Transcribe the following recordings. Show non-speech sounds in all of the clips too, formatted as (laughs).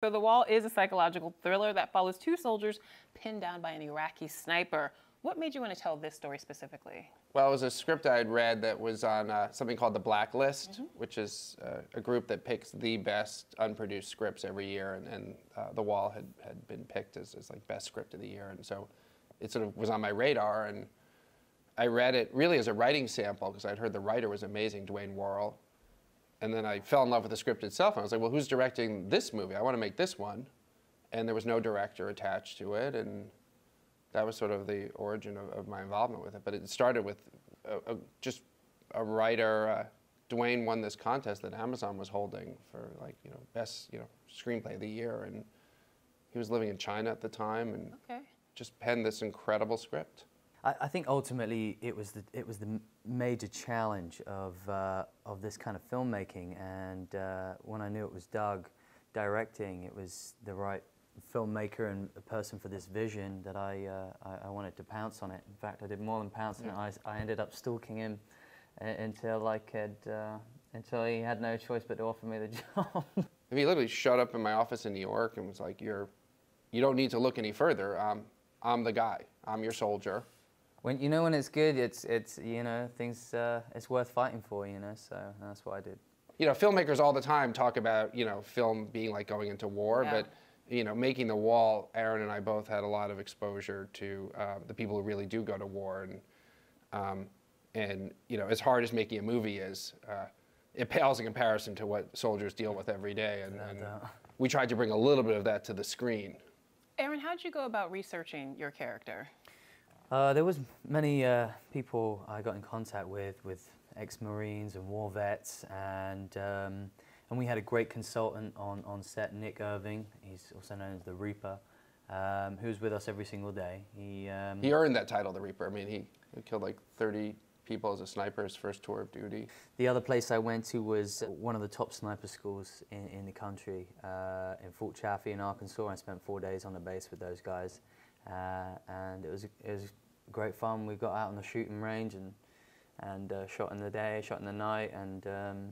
So The Wall is a psychological thriller that follows two soldiers pinned down by an Iraqi sniper. What made you want to tell this story specifically? Well, it was a script I had read that was on uh, something called the Blacklist, mm-hmm. which is uh, a group that picks the best unproduced scripts every year, and, and uh, The Wall had, had been picked as, as like best script of the year, and so it sort of was on my radar, and I read it really as a writing sample because I'd heard the writer was amazing, Dwain Worrell, and then I fell in love with the script itself. And I was like, well, who's directing this movie? I want to make this one. And there was no director attached to it. And that was sort of the origin of, of my involvement with it. But it started with a, a, just a writer. Uh, Dwain won this contest that Amazon was holding for like, you know, best, you know, screenplay of the year. And he was living in China at the time and okay. just penned this incredible script. I, I, think ultimately it was the it was the major challenge of uh, of this kind of filmmaking, and uh, when I knew it was Doug directing, it was the right filmmaker and a person for this vision that I, uh, I, I wanted to pounce on it. In fact, I did more than pounce on yeah. it. I, I ended up stalking him uh, until I could uh, until he had no choice but to offer me the (laughs) job. he literally showed up in my office in New York and was like, "You're, you don't need to look any further. Um, I'm the guy. I'm your soldier." When you know when it's good, it's it's you know things uh, it's worth fighting for. You know, so that's what I did. You know, filmmakers all the time talk about you know film being like going into war, yeah. but you know, making the wall. Aaron and I both had a lot of exposure to uh, the people who really do go to war, and um, and you know, as hard as making a movie is, uh, it pales in comparison to what soldiers deal with every day, and, and we tried to bring a little bit of that to the screen. Aaron, how did you go about researching your character? Uh, there was many uh, people I got in contact with, with ex-Marines and war vets, and um, and we had a great consultant on, on set, Nick Irving. He's also known as the Reaper, um, who's with us every single day. He um, he earned that title, the Reaper. I mean, he, he killed like 30 people as a sniper his first tour of duty. The other place I went to was one of the top sniper schools in, in the country, uh, in Fort Chaffee in Arkansas. I spent four days on the base with those guys. Uh, and it was it was great fun. We got out on the shooting range and and uh, shot in the day, shot in the night, and um,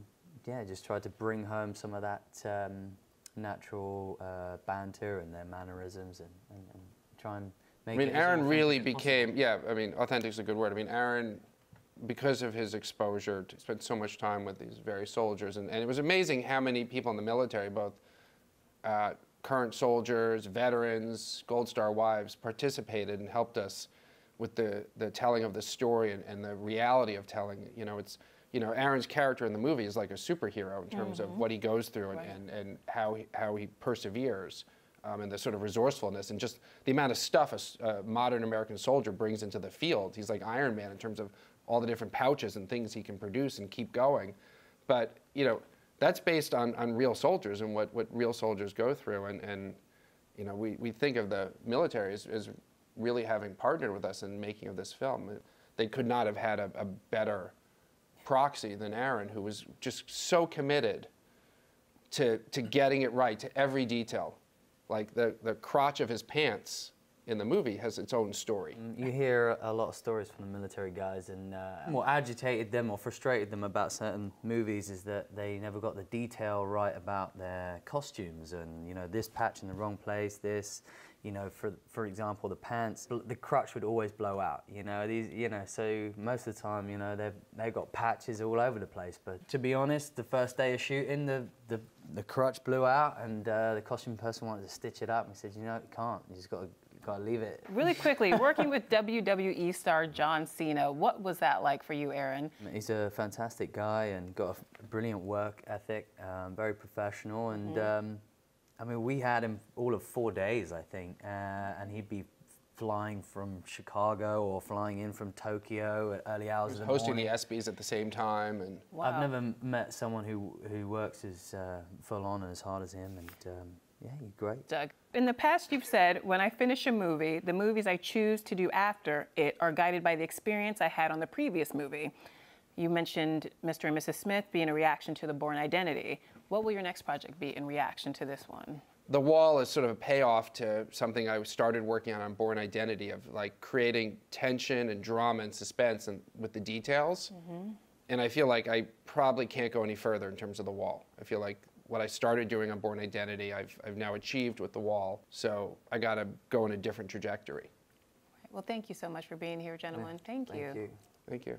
yeah, just tried to bring home some of that um, natural uh, banter and their mannerisms, and, and, and, try and make. I mean, Aaron really became yeah. I mean, authentic is a good word. I mean, Aaron. Because of his exposure, to spend so much time with these very soldiers, and, and it was amazing how many people in the military, both uh, current soldiers, veterans, Gold Star wives participated and helped us with the, the telling of the story and, and the reality of telling it. You know, it's, you know, Aaron's character in the movie is like a superhero in terms mm -hmm. of mm-hmm. what he goes through and, right. and, and how, he, how he perseveres um, and the sort of resourcefulness and just the amount of stuff a, a modern American soldier brings into the field. He's like Iron Man in terms of all the different pouches and things he can produce and keep going. But, you know, that's based on, on real soldiers and what, what real soldiers go through. And, and you know, we, we think of the military as, as really having partnered with us in making of this film. They could not have had a, a better proxy than Aaron, who was just so committed to, to getting it right, to every detail. Like the, the crotch of his pants in the movie has its own story. Mm, you hear a lot of stories from the military guys, and uh, what agitated them or frustrated them about certain movies is that they never got the detail right about their costumes, and you know this patch in the wrong place, this, you know, for for example, the pants, the crutch would always blow out. You know, these, you know, so most of the time, you know, they've they've got patches all over the place. But to be honest, the first day of shooting, the the the crotch blew out, and uh, the costume person wanted to stitch it up. And he said, you know, you can't. You just got to Gotta leave it. Really (laughs) quickly, working with WWE star John Cena, what was that like for you, Aaron? He's a fantastic guy and got a brilliant work ethic, um, very professional, and mm -hmm. um, I mean, we had him all of four days, I think, uh, and he'd be flying from Chicago or flying in from Tokyo at early hours of the hosting morning. the ESPYS at the same time, and wow. I've never met someone who who works as uh, full on and as hard as him, and. Um, yeah, you're great. Doug, in the past you've said, when I finish a movie, the movies I choose to do after it are guided by the experience I had on the previous movie. You mentioned Mr. and Mrs. Smith being a reaction to the Bourne Identity. What will your next project be in reaction to this one? The Wall is sort of a payoff to something I started working on on Bourne Identity of like creating tension and drama and suspense and with the details. Mm -hmm. And I feel like I probably can't go any further in terms of The Wall. I feel like what I started doing on Bourne Identity, I've, I've now achieved with The Wall. So I got to go in a different trajectory. Well, thank you so much for being here, gentlemen. Thank you. Thank you. Thank you.